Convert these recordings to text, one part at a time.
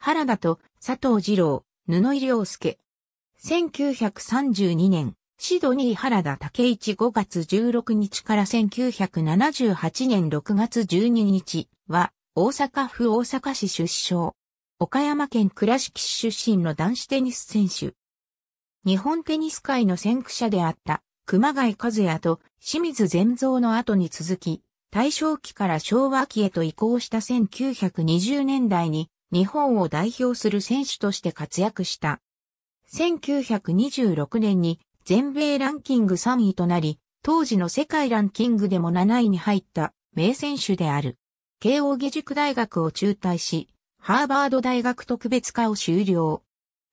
原田と佐藤二郎、布井良介。1932年、シドニー原田武一5月16日から1978年6月12日は、大阪府大阪市出生。岡山県倉敷市出身の男子テニス選手。日本テニス界の先駆者であった熊谷和也と清水善三の後に続き、大正期から昭和期へと移行した1920年代に日本を代表する選手として活躍した。1926年に全米ランキング3位となり、当時の世界ランキングでも7位に入った名選手である。慶応義塾大学を中退し、ハーバード大学特別科を修了。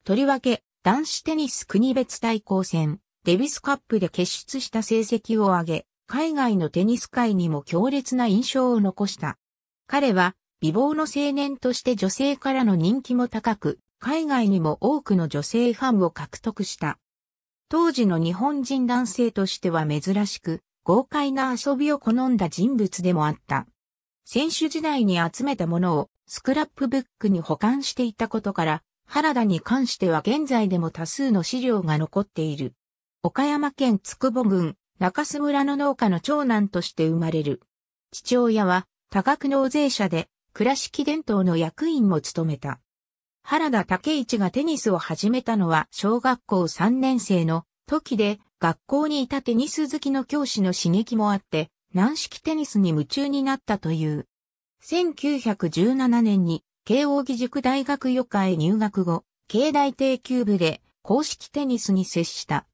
とりわけ、男子テニス国別対抗戦、デビスカップで傑出した成績を上げ、海外のテニス界にも強烈な印象を残した。彼は、美貌の青年として女性からの人気も高く、海外にも多くの女性ファンを獲得した。当時の日本人男性としては珍しく、豪快な遊びを好んだ人物でもあった。選手時代に集めたものをスクラップブックに保管していたことから、原田に関しては現在でも多数の資料が残っている。岡山県つくぼ郡中洲村の農家の長男として生まれる。父親は多額納税者で倉敷伝統の役員も務めた。原田武一がテニスを始めたのは小学校3年生の時で学校にいたテニス好きの教師の刺激もあって軟式テニスに夢中になったという。1917年に慶応義塾大学予科へ入学後、慶大定休部で公式テニスに接した。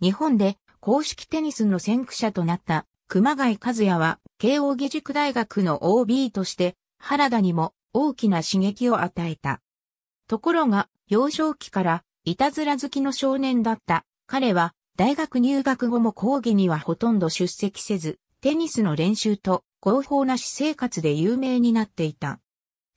日本で公式テニスの先駆者となった熊谷和也は慶応義塾大学の OB として原田にも大きな刺激を与えた。ところが、幼少期からいたずら好きの少年だった彼は大学入学後も講義にはほとんど出席せず、テニスの練習と合法な私生活で有名になっていた。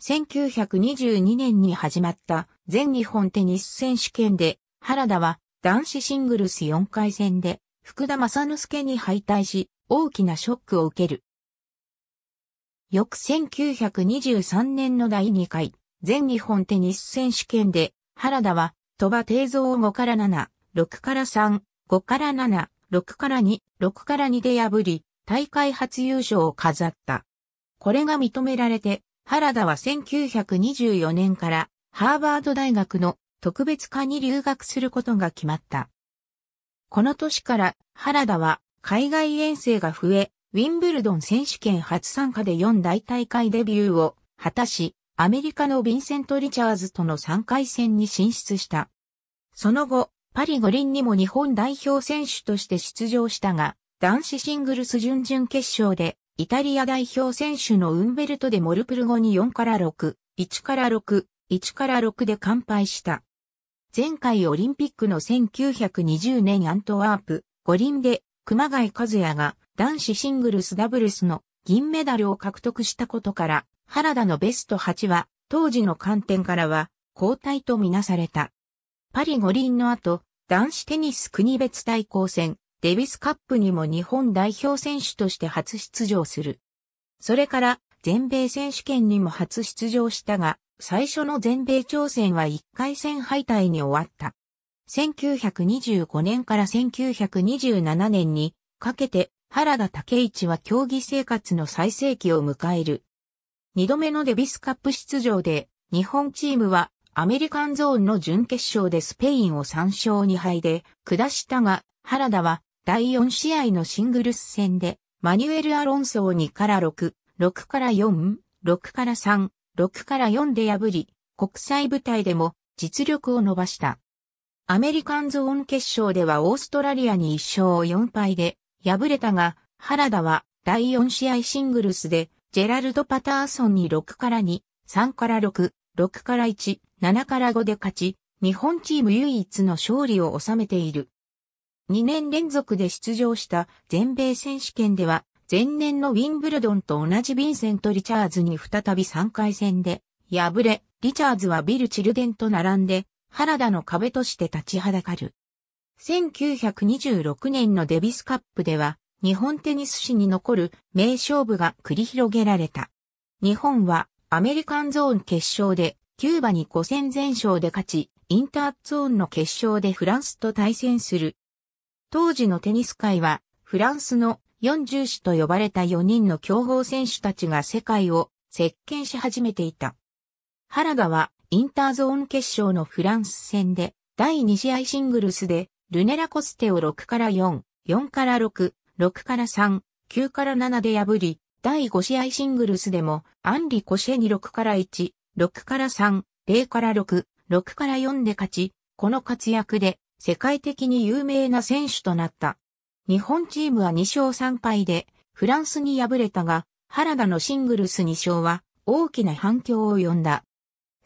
1922年に始まった全日本テニス選手権で原田は男子シングルス4回戦で福田正之助に敗退し大きなショックを受ける。翌1923年の第2回全日本テニス選手権で原田は鳥羽定蔵を5から7、6から3、5から7、6から2、6から2で破り、大会初優勝を飾った。これが認められて、原田は1924年からハーバード大学の特別科に留学することが決まった。この年から原田は海外遠征が増え、ウィンブルドン選手権初参加で4大大会デビューを果たし、アメリカのヴィンセント・リチャーズとの3回戦に進出した。その後、パリ五輪にも日本代表選手として出場したが、男子シングルス準々決勝で、イタリア代表選手のウンベルトでモルプルゴに4から6、1から6、1から6で完敗した。前回オリンピックの1920年アントワープ、五輪で熊谷和也が男子シングルスダブルスの銀メダルを獲得したことから、原田のベスト8は当時の観点からは交代とみなされた。パリ五輪の後、男子テニス国別対抗戦、デビスカップにも日本代表選手として初出場する。それから全米選手権にも初出場したが、最初の全米挑戦は1回戦敗退に終わった。1925年から1927年にかけて原田武一は競技生活の最盛期を迎える。二度目のデビスカップ出場で日本チームはアメリカンゾーンの準決勝でスペインを3勝2敗で下したが原田は第4試合のシングルス戦で、マニュエル・アロンソを2から6、6から4、6から3、6から4で破り、国際舞台でも実力を伸ばした。アメリカンゾーン決勝ではオーストラリアに1勝4敗で敗れたが、原田は第4試合シングルスでジェラルド・パターソンに6から2、3から6、6から1、7から5で勝ち、日本チーム唯一の勝利を収めている。2年連続で出場した全米選手権では、前年のウィンブルドンと同じヴィンセント・リチャーズに再び3回戦で敗れ、リチャーズはビル・チルデンと並んで原田の壁として立ちはだかる。1926年のデビスカップでは、日本テニス史に残る名勝負が繰り広げられた。日本はアメリカンゾーン決勝でキューバに5戦全勝で勝ち、インターゾーンの決勝でフランスと対戦する。当時のテニス界は、フランスの四重士と呼ばれた4人の強豪選手たちが世界を席巻し始めていた。原田はインターゾーン決勝のフランス戦で第2試合シングルスでルネラコステを6から4、4から6、6から3、9から7で破り、第5試合シングルスでもアンリ・コシェに6から1、6から3、0から6、6から4で勝ち、この活躍で世界的に有名な選手となった。日本チームは2勝3敗でフランスに敗れたが、原田のシングルス2勝は大きな反響を呼んだ。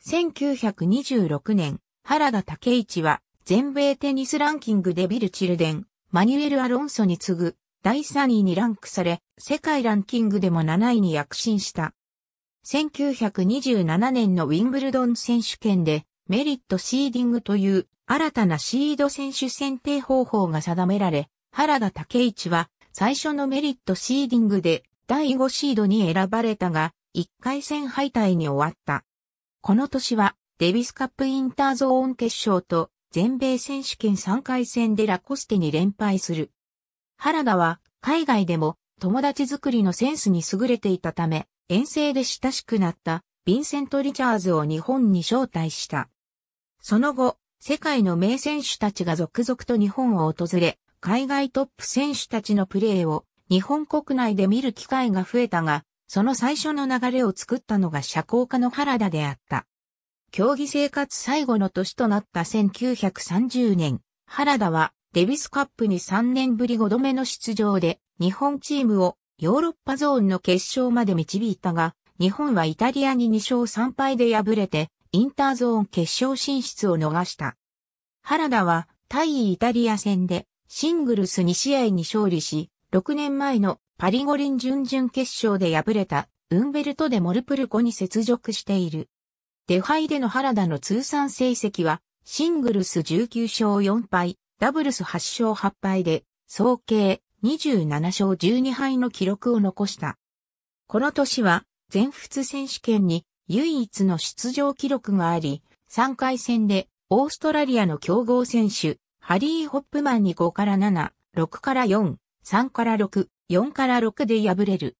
1926年、原田武一は全米テニスランキングでビル・チルデン、マニュエル・アロンソに次ぐ第3位にランクされ、世界ランキングでも7位に躍進した。1927年のウィンブルドン選手権でメリットシーディングという新たなシード選手選定方法が定められ、原田武一は最初のメリットシーディングで第5シードに選ばれたが、1回戦敗退に終わった。この年はデビスカップインターゾーン決勝と全米選手権3回戦でラコステに連敗する。原田は海外でも友達作りのセンスに優れていたため、遠征で親しくなったヴィンセント・リチャーズを日本に招待した。その後、世界の名選手たちが続々と日本を訪れ、海外トップ選手たちのプレーを日本国内で見る機会が増えたが、その最初の流れを作ったのが社交家の原田であった。競技生活最後の年となった1930年、原田はデビスカップに3年ぶり5度目の出場で日本チームをヨーロッパゾーンの決勝まで導いたが、日本はイタリアに2勝3敗で敗れて、インターゾーン決勝進出を逃した。原田は対イタリア戦でシングルス2試合に勝利し、6年前のパリ五輪準々決勝で敗れたウンベルト・デ・モルプルコに接続している。デハイでの原田の通算成績は、シングルス19勝4敗、ダブルス8勝8敗で、総計27勝12敗の記録を残した。この年は、全仏選手権に唯一の出場記録があり、3回戦でオーストラリアの強豪選手、ハリー・ホップマンに5から7、6から4、3から6、4から6で敗れる。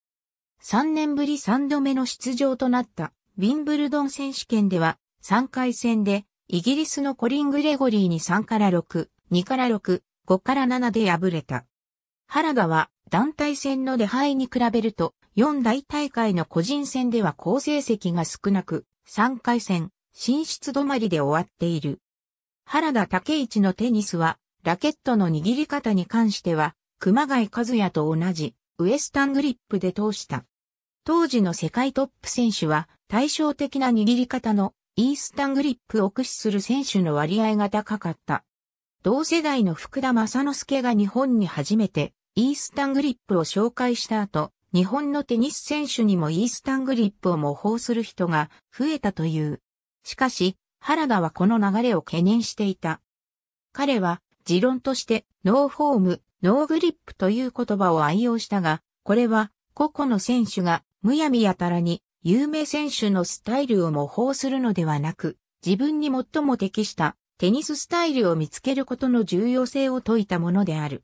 3年ぶり3度目の出場となったウィンブルドン選手権では3回戦でイギリスのコリン・グレゴリーに3から6、2から6、5から7で敗れた。原田は団体戦の出敗に比べると4大大会の個人戦では好成績が少なく3回戦進出止まりで終わっている。原田武一のテニスは、ラケットの握り方に関しては、熊谷和也と同じ、ウエスタングリップで通した。当時の世界トップ選手は、対照的な握り方のイースタングリップを駆使する選手の割合が高かった。同世代の福田雅之助が日本に初めてイースタングリップを紹介した後、日本のテニス選手にもイースタングリップを模倣する人が増えたという。しかし、原田はこの流れを懸念していた。彼は、持論として、ノーフォーム、ノーグリップという言葉を愛用したが、これは、個々の選手が、むやみやたらに、有名選手のスタイルを模倣するのではなく、自分に最も適したテニススタイルを見つけることの重要性を説いたものである。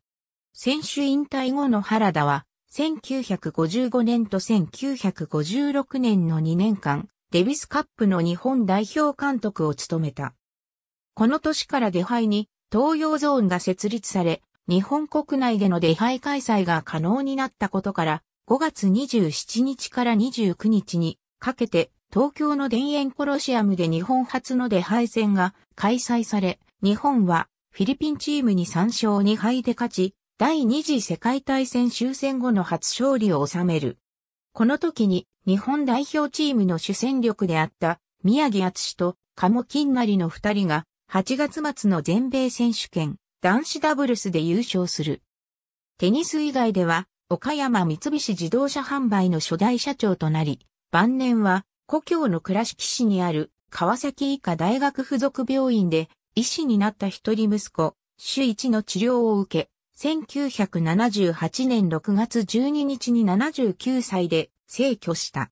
選手引退後の原田は、1955年と1956年の2年間、デビスカップの日本代表監督を務めた。この年から出敗に東洋ゾーンが設立され、日本国内での出敗開催が可能になったことから、5月27日から29日にかけて東京の田園コロシアムで日本初の出敗戦が開催され、日本はフィリピンチームに3勝2敗で勝ち、第二次世界大戦終戦後の初勝利を収める。この時に日本代表チームの主戦力であった宮城敦と鴨金成の二人が8月末の全米選手権男子ダブルスで優勝する。テニス以外では岡山三菱自動車販売の初代社長となり、晩年は故郷の倉敷市にある川崎医科大学附属病院で医師になった一人息子、主一の治療を受け、1978年6月12日に79歳で逝去した。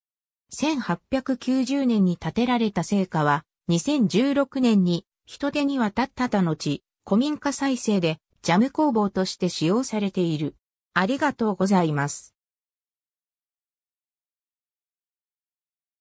1890年に建てられた成果は、2016年に人手に渡ったた後、古民家再生でジャム工房として使用されている。ありがとうございます。